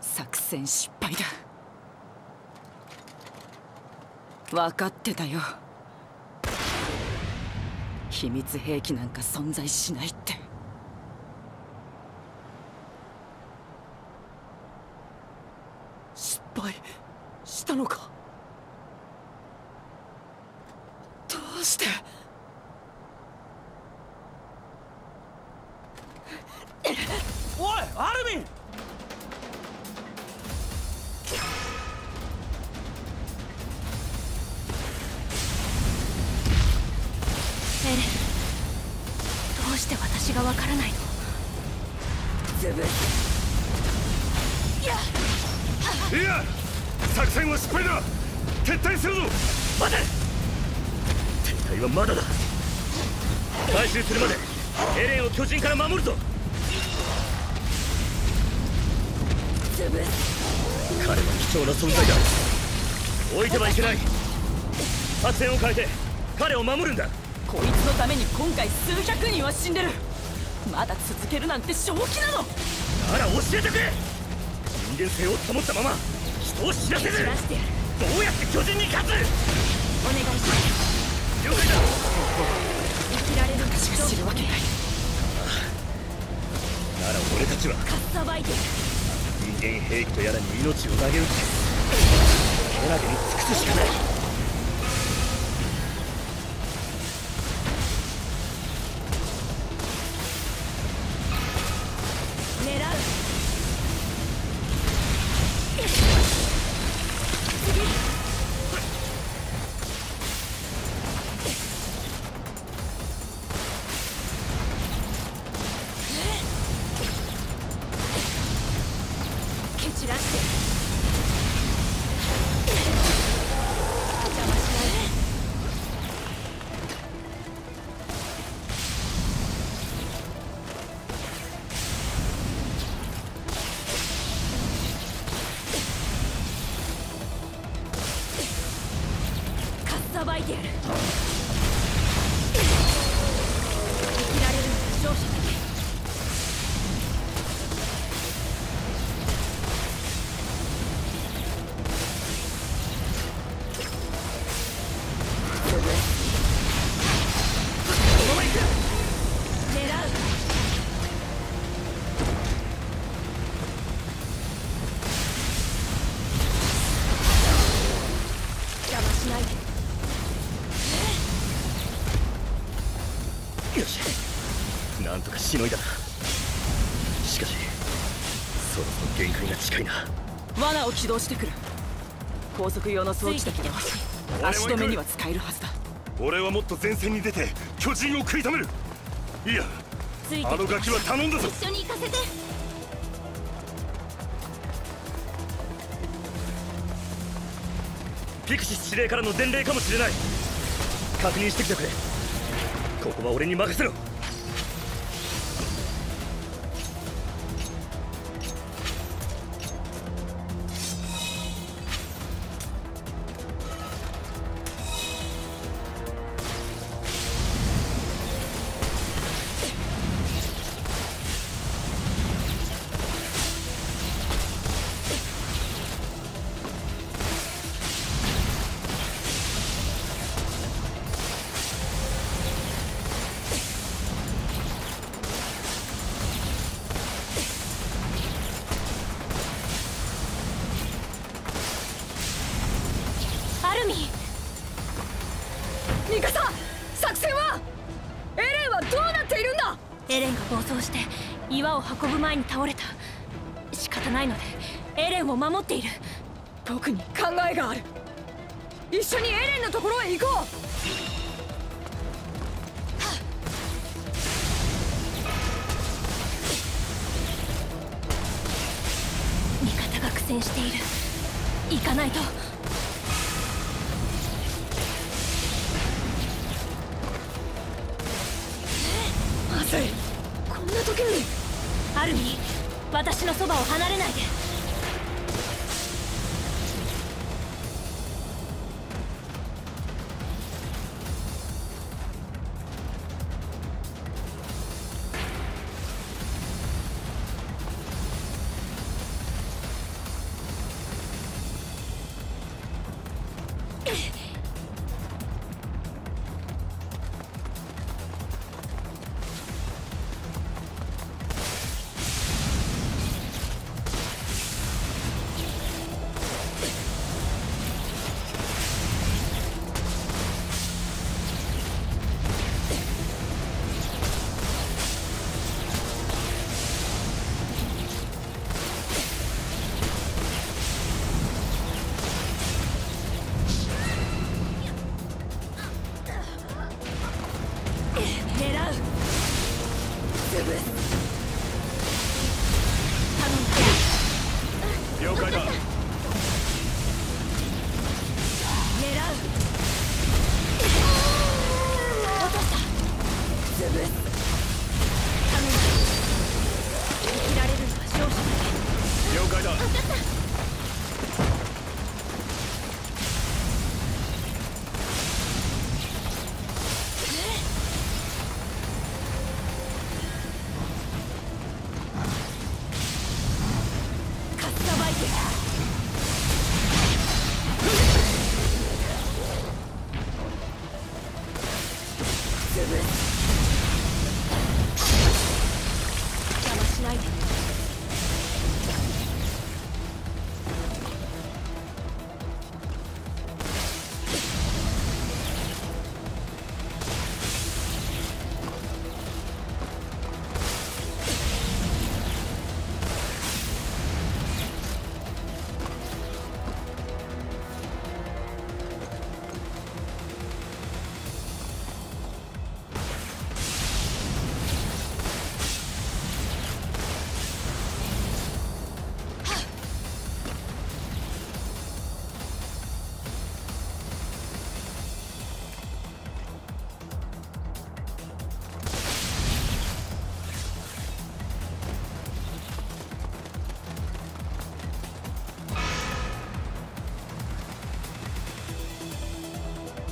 作戦失敗だ。分かってたよ。秘密兵器なんか存在しないって失敗したのか？どうして？回収するまでエレンを巨人から守るぞ。彼は貴重な存在だ。置いてはいけない。作戦を変えて彼を守るんだ。こいつのために今回数百人は死んでる。まだ続けるなんて正気なの。なら教えてくれ。人間性を保ったまま人を知らせる。どうやって巨人に勝つ。お願いします。了解だ生きられる私が知るわけない。なら俺たちはかっさばいて人間兵器とやらに命を投げ打ち。けなげに尽くすしかないさばいてやる。生きられるのは勝者だけ。なんとかしのいだ。なしかしそろそろ限界が近いな。罠を起動してくる。高速用の装置だけど足止めには使えるはずだ。俺はもっと前線に出て巨人を食い止める。いやあのガキは頼んだぞ。一緒に行かせて。ピクシス司令からの伝令かもしれない。確認してきてくれ。ここは俺に任せろを運ぶ前に倒れた。仕方ないのでエレンを守っている。僕に考えがある。一緒にエレンのところへ行こう。味方が苦戦している。行かないと。まずい。こんな時に。アルミ私のそばを離れないで。潰す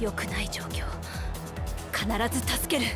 良くない状況。必ず助ける。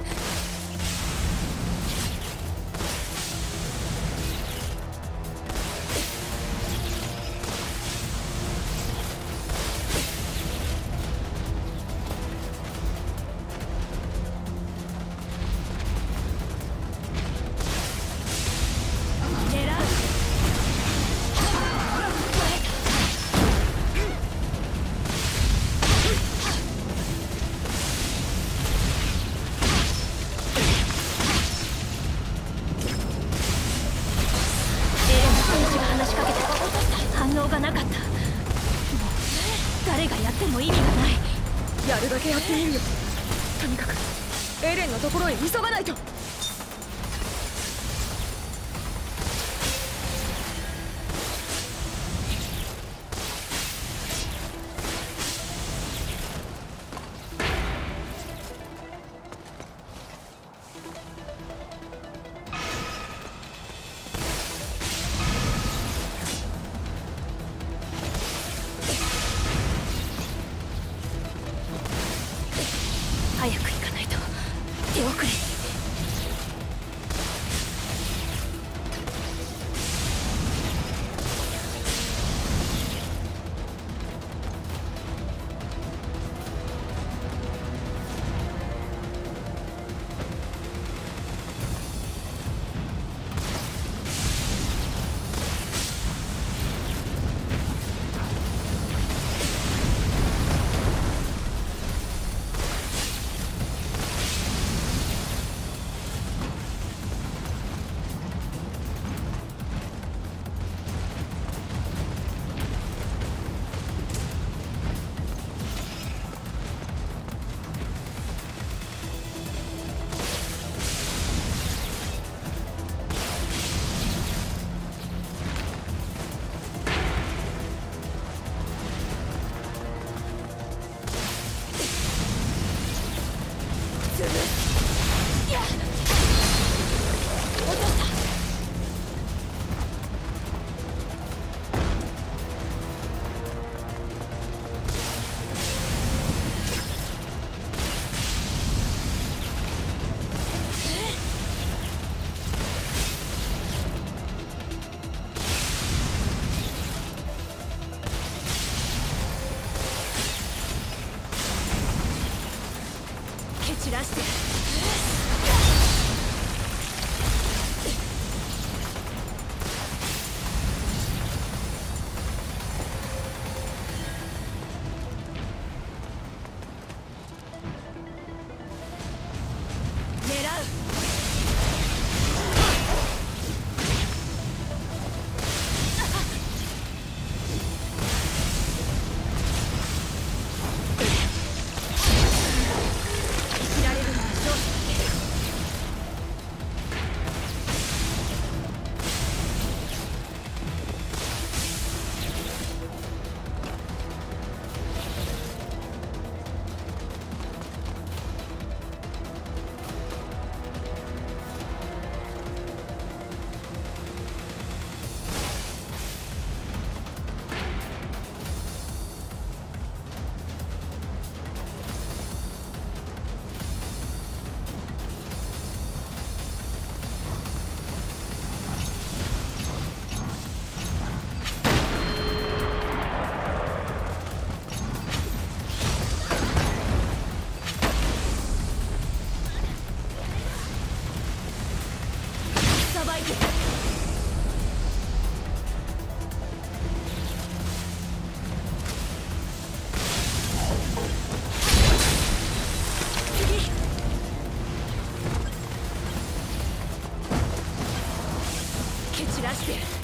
雪。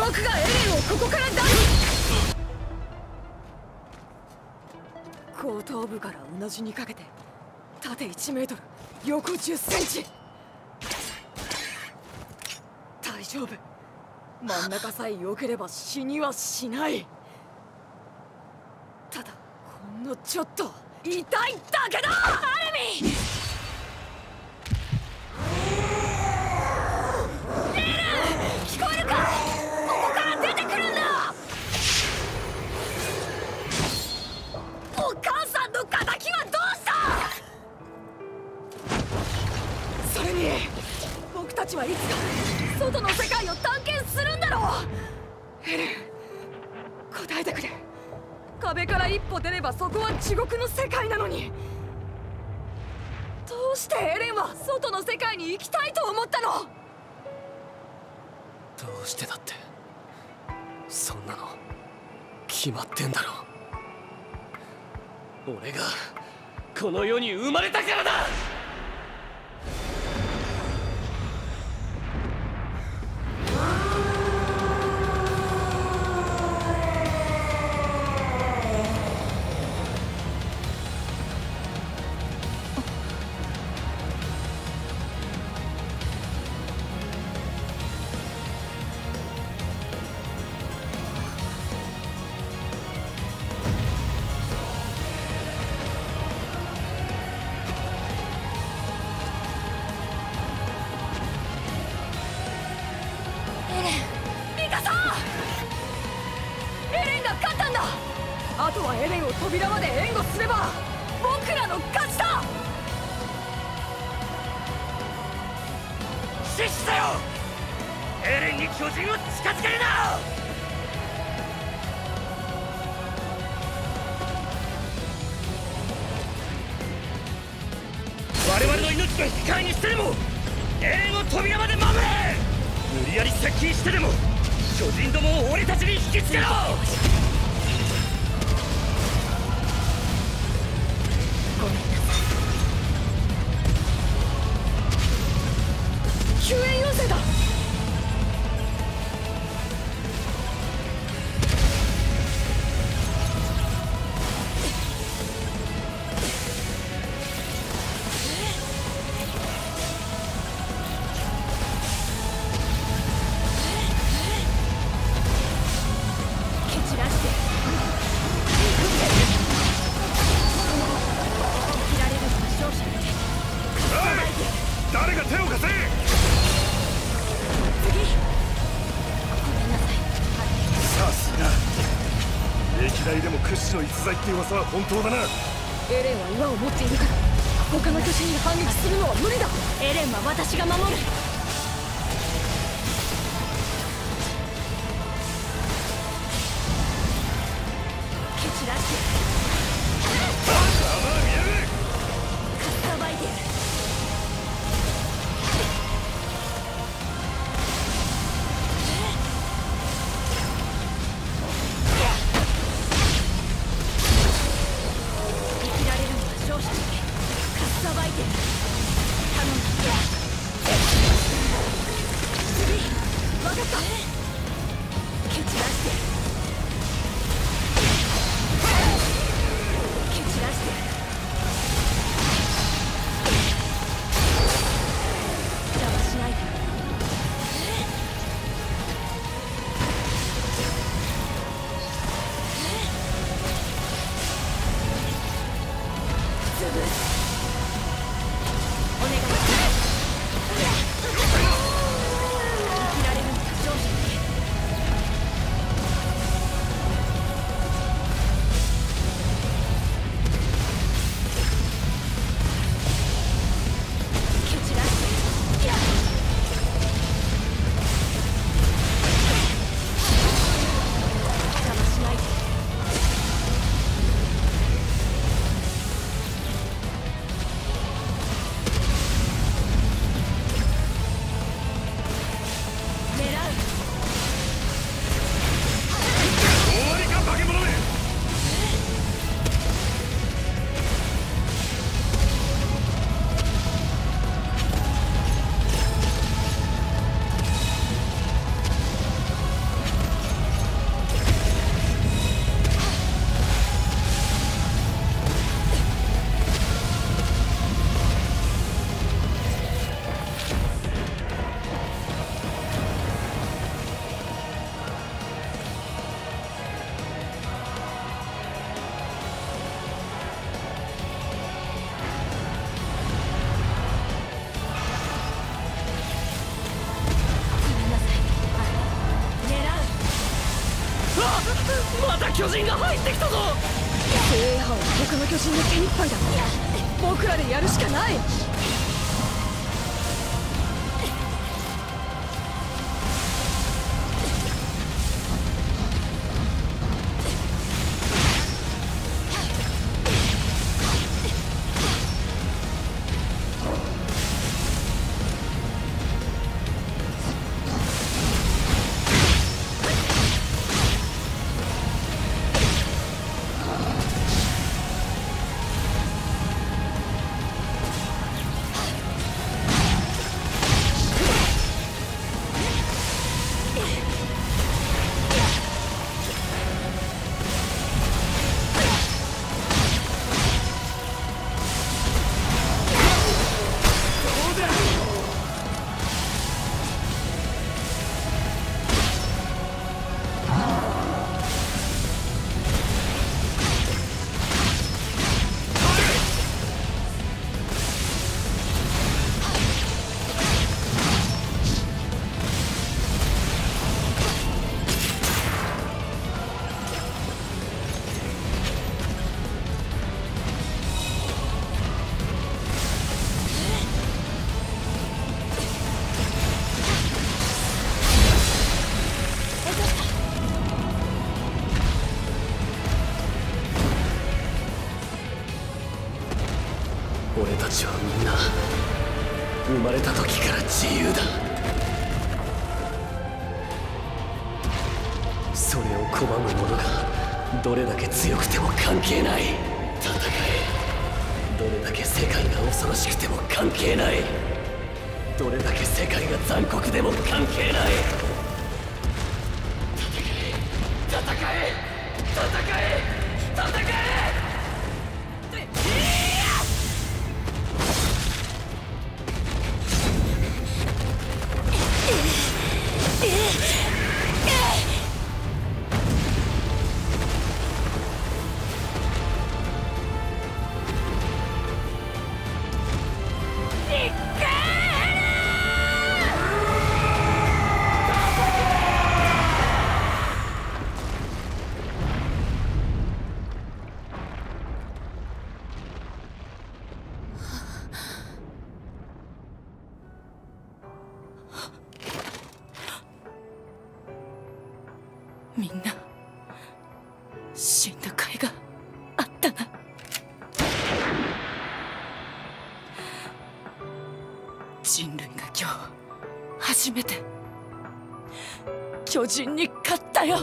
僕がエレンをここから出す後頭部からうなじにかけて縦1メートル横10センチ。大丈夫。真ん中さえ良ければ死にはしない。ただほんのちょっと痛いだけだ。アルミに。僕たちはいつか外の世界を探検するんだろう。エレン答えてくれ。壁から一歩出ればそこは地獄の世界なのに。どうしてエレンは外の世界に行きたいと思ったの？どうしてだってそんなの決まってんだろ。俺がこの世に生まれたからだ！と引き換えにしてでもエレンを扉まで守れ。無理やり接近してでも巨人どもを俺たちに引きつけろ。って噂は本当だな。エレンは岩を持っているから他の巨人に反撃するのは無理だ。エレンは私が守る。巨人が入ってきたぞ。経営班は他の巨人の手一杯だ僕らでやるしかない。恐ろしくても関係ない。どれだけ世界が残酷でも関係ない。戦え戦え戦え戦えみんな死んだ甲斐があったな。人類が今日初めて巨人に勝ったよ。